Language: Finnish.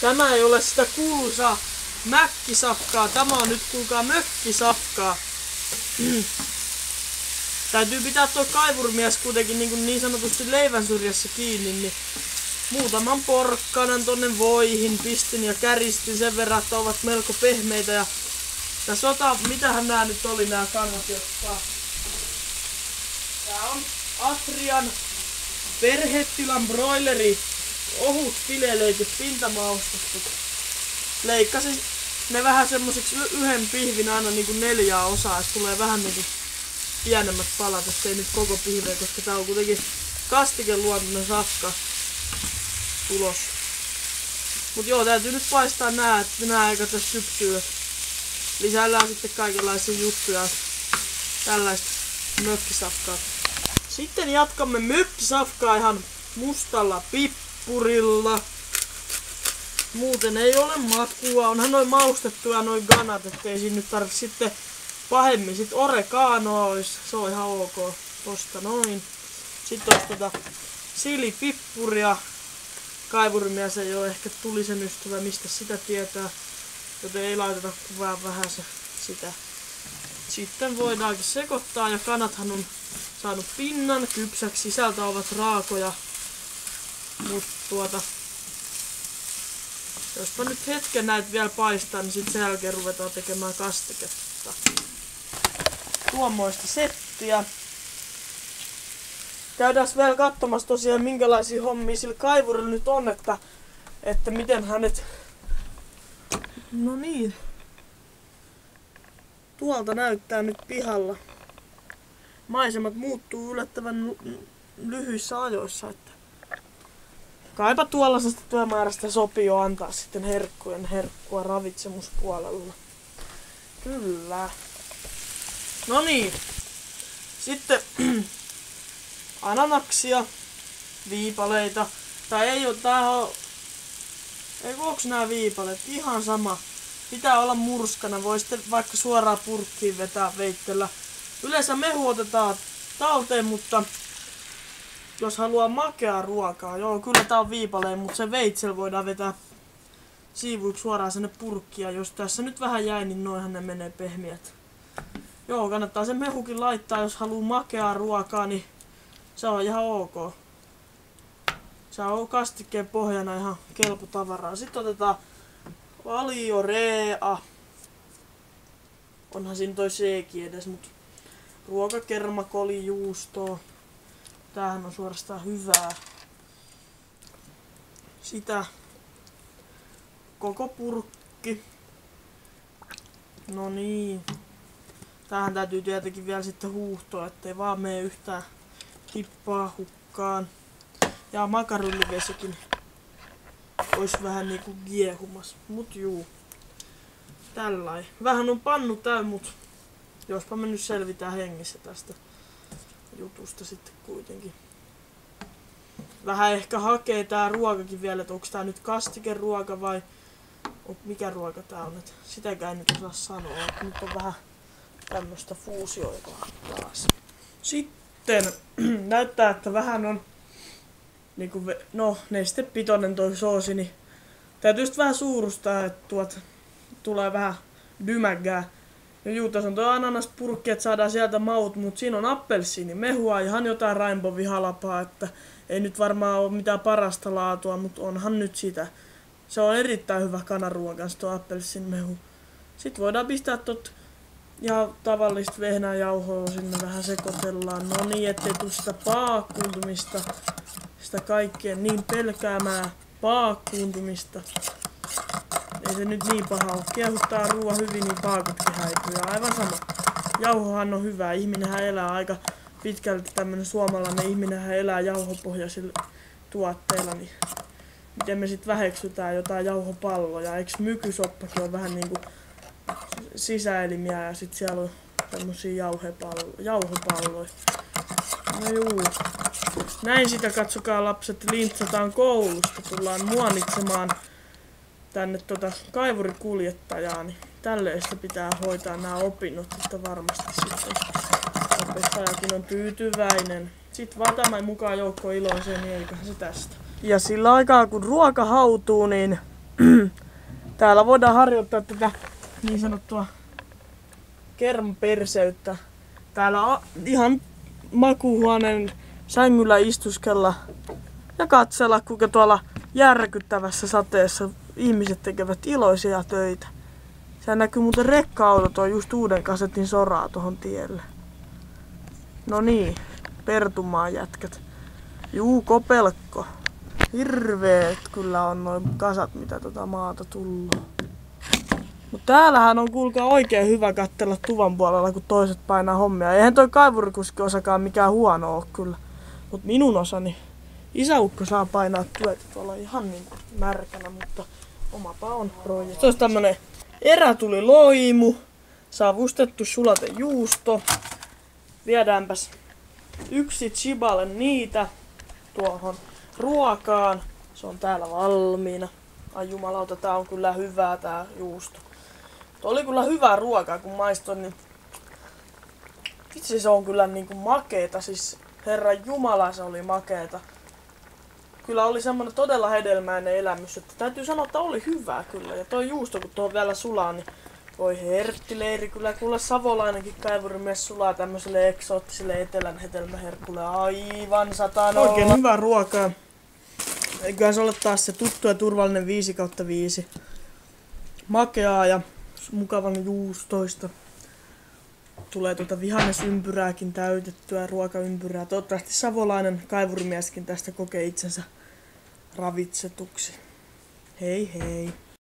Tämä ei ole sitä kuuluisaa mäkkisafkaa. Tämä on nyt kuulkaa mökkisafkaa. Täytyy pitää tuo kaivurmies kuitenkin niin, kuin niin sanotusti leivän syrjässä kiinni, niin muutaman porkkanan tonne voihin pistin ja käristin sen verran, että ovat melko pehmeitä. Ja tässä ota, mitähän nämä nyt oli nämä kannat, jotka... Tää on Atrian perhetilan broileri ohut fileleity pintamaustettu. Leikkasin ne vähän semmoiseksi yhden pihvin aina niinku neljää osaa, ja tulee vähän niinku pienemmät palat, ettei nyt koko pihveä, koska tää on kuitenkin kastikeluontoinen sakka tulos. Mut joo, täytyy nyt paistaa nää, että nää aika tässä sypsyy. Lisäillään sitten kaikenlaisia juttuja. Tällaista mökkisafkaa. Sitten jatkamme mökkisafkaa ihan mustalla pippurilla. Muuten ei ole makua. Onhan noin maustettuja noin ganat, ettei siinä nyt tarvitse sitten pahemmin. Sitten oreganoa olisi, se on ihan ok. Tosta noin. Sitten olisi tota silipippuria. Kaivurimies ei ole ehkä tulisen ystävä, mistä sitä tietää. Joten ei laiteta kuvaa vähän se, sitä. Sitten voidaankin sekoittaa ja kanathan on saanut pinnan kypsäksi. Sisältä ovat raakoja. Mutta tuota, Jospa nyt hetken näitä vielä paistaa, niin sitten sen jälkeen ruvetaan tekemään kastiketta. Tuommoista settiä. Käydään vielä katsomassa tosiaan minkälaisia hommia sillä kaivurilla nyt on, että, että miten hänet... No niin. Tuolta näyttää nyt pihalla. Maisemat muuttuu yllättävän lyhyissä ajoissa, että kaipa tuollaisesta työmäärästä sopii jo antaa sitten herkkujen herkkua ravitsemuspuolella. Kyllä. No niin. Sitten ananaksia, viipaleita. Tai ei oo, tää on... Ei onks nää viipaleet? Ihan sama. Pitää olla murskana. Voi sitten vaikka suoraan purkkiin vetää veittellä. Yleensä mehu otetaan talteen, mutta jos haluaa makeaa ruokaa, joo kyllä tää on viipaleen, mutta se veitsel voidaan vetää siivuiksi suoraan sinne purkkia. Jos tässä nyt vähän jäi, niin noihan ne menee pehmiät. Joo, kannattaa se mehukin laittaa, jos haluaa makeaa ruokaa, niin se on ihan ok. Se on kastikkeen pohjana ihan kelpo tavaraa. Sitten otetaan valiorea. Onhan siinä toi seekin edes, mutta ruokakerma, koli, juustoa. Tämähän on suorastaan hyvää. Sitä koko purkki. No niin. Tähän täytyy tietenkin vielä sitten huuhtoa, ettei vaan mene yhtään tippaa hukkaan. Ja makaronivesikin olisi vähän niinku kiehumas. Mut juu. Tällain. Vähän on pannu täy, mut jospa me nyt selvitään hengissä tästä jutusta sitten kuitenkin. Vähän ehkä hakee tää ruokakin vielä, että onko tää nyt kastikeruoka vai mikä ruoka tää on. Et sitäkään nyt osaa sanoa. Nyt on vähän tämmöstä fuusioivaa taas. Sitten näyttää, että vähän on niinku, no nestepitoinen toi soosi, niin täytyy vähän suurustaa, että tuot tulee vähän dymägää. Ja juu, tässä on tuo ananaspurkki, että saadaan sieltä maut, mutta siinä on appelsiini, mehua, ihan jotain rainbow halapaa, että ei nyt varmaan ole mitään parasta laatua, mutta onhan nyt sitä. Se on erittäin hyvä kanaruoan kanssa tuo mehu. Sitten voidaan pistää tot ja tavallista vehnäjauhoa sinne vähän sekoitellaan. No niin, ettei tule sitä paakkuuntumista, sitä kaikkien niin pelkäämää paakkuuntumista. Ei se nyt niin paha ole. Kiehuttaa ruoan hyvin, niin paakutkin häipyy. Ja aivan sama. Jauhohan on hyvä. Ihminenhän elää aika pitkälti tämmönen suomalainen ihminenhän elää jauhopohjaisilla tuotteilla, niin miten me sitten väheksytään jotain jauhopalloja. Eikö mykysoppakin on vähän niinku sisäelimiä ja sitten siellä on tämmösiä jauhopallo, jauhopalloja. No juu. Näin sitä katsokaa lapset, lintsataan koulusta, tullaan muonitsemaan tänne tota kaivurikuljettajaa, niin tälleen sitä pitää hoitaa nämä opinnot, että varmasti sitten opettajakin on tyytyväinen. Sitten vaan tämän mukaan joukko iloiseen, niin eiköhän se tästä. Ja sillä aikaa kun ruoka hautuu, niin täällä voidaan harjoittaa tätä niin sanottua kermperseyttä. Täällä ihan makuuhuoneen sängyllä istuskella ja katsella, kuinka tuolla järkyttävässä sateessa ihmiset tekevät iloisia töitä. Se näkyy muuten rekka-auto tuo just uuden kasetin soraa tuohon tielle. No niin, Pertumaa jätkät. Juu, kopelkko. Hirveet kyllä on noin kasat, mitä tota maata tullut. Mut täällähän on kuulkaa oikein hyvä kattella tuvan puolella, kun toiset painaa hommia. Eihän toi kaivurikuski osakaan mikään huono ole kyllä. Mut minun osani, isäukko saa painaa työtä tuolla ihan niin märkänä, mutta omapa on roija. Se olisi tämmönen erätuli loimu, savustettu sulatejuusto. Viedäänpäs yksi chiballe niitä tuohon ruokaan. Se on täällä valmiina. Ai jumalauta, tää on kyllä hyvää tää juusto. Tuo oli kyllä hyvää ruokaa, kun maistoin, niin itse se on kyllä niinku makeeta, siis Herran Jumala se oli makeeta. Kyllä oli semmonen todella hedelmäinen elämys, että täytyy sanoa, että oli hyvää kyllä. Ja toi juusto, kun tuo vielä sulaa, niin voi herttileiri, kyllä kuule savolainenkin kaivurimies sulaa tämmöiselle eksoottiselle etelän hedelmäherkulle aivan satana. Oikein hyvää ruokaa. Eiköhän se ole taas se tuttu ja turvallinen 5 kautta 5. Makeaa ja mukavan juustoista. Tulee tuota vihannesympyrääkin täytettyä, ruokaympyrää. Toivottavasti savolainen kaivurimieskin tästä kokee itsensä ravitsetuksi. Hei hei.